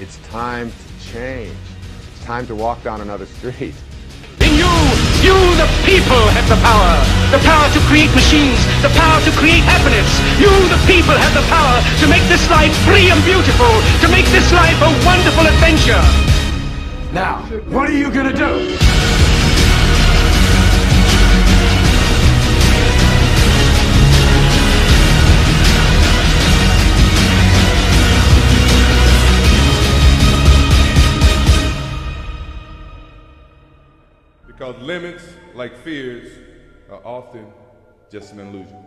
It's time to change. It's time to walk down another street. In you, you the people have the power. The power to create machines, the power to create happiness. You the people have the power to make this life free and beautiful, to make this life a wonderful adventure. Now, what are you gonna do? Because limits, like fears, are often just an illusion.